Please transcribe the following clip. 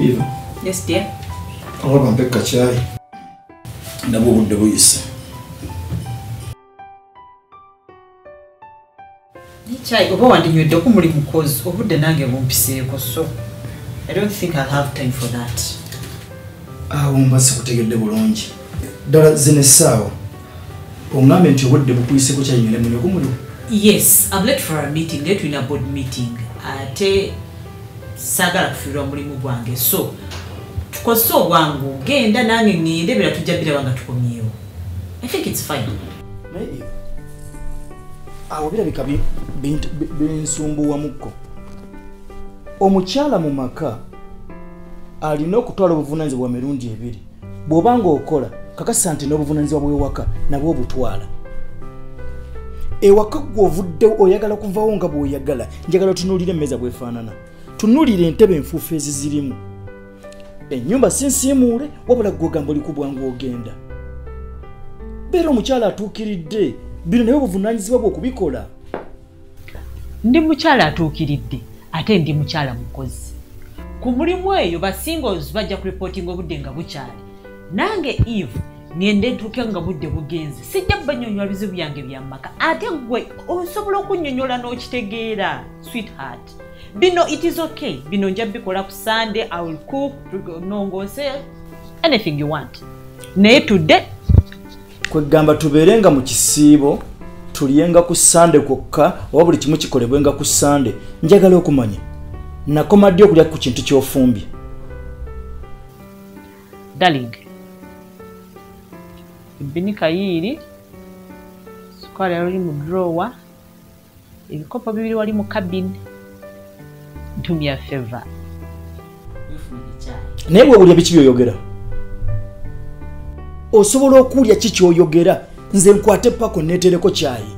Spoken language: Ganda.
Eva, Yes, dear. olaba mpe kacyayi ndaba obudde buyise Chai, oba wandinyweddeku muli mukozi. Obudde nange bumpiseeko so i don't think i'll have time for that. Awo mba sikutegedde bulungi. Ddala zino essaawa. Oŋŋambye nti obudde bukuyiseko kyayinyire mulimu gumulimu yes i'm late for a meeting late tulina board meeting. Ate saagala kufiirwa mulimu gwange. So tukozese obwangu. Genda nange ŋŋende bera tujja biraba nga tukomyewo. I think it's fine. Awo birabika bi- bintu- bi- binsumbuwamukko omukyala mu maka alina okutwala obuvunaanyizibwa mirundi ebiri. Bw'oba nga okola kakasa nti n'obuvunaanyizibwa bw'ewaka nabwo obutwala. Ewaka gweovuddewo oyagala kuvawo nga bw'oyagala njagala tunuulire emmeeza bwefaanana tunuulire entebe enfuufu ezizirimu. Ennyumba sinsiimuule wabula gwogamba oli ku bwangu ogenda. Beera omukyala atuukiridde bino naye obuvunaanyizibwa bwe okubikola. Ndi mukyala atuukiridde ate ndi mukyala mukozi. Ku mulimu eyo basingles bajja kuripootinga obudde nga bukyali. Nange eve ngende ntuuke nga budde bugenze sijja banyonyola bizibu byange byammaka ate gwe osobola okunnyonnyola n'okitegeera sweetheart bino it is okay. Bino nja bikola ku sunday i will cook nongose anything you want. Naye tudde. Kwegamba tubeerenga mu kisiibo tulyenga ku sande kwokka oba buli kimu kikolebwenga ku sande njagala okumanya nakoma ddi okulya ku kintu kyofumbye? Darling ebinika yiiri sukaali yali mu drowa ebikopo bibiri wali mu kabin ntumya feva. Naye bwewulya biki byoyogera? Osobola okuwulya ki kyoyogera? Nze nkwate pako neetereko kyayi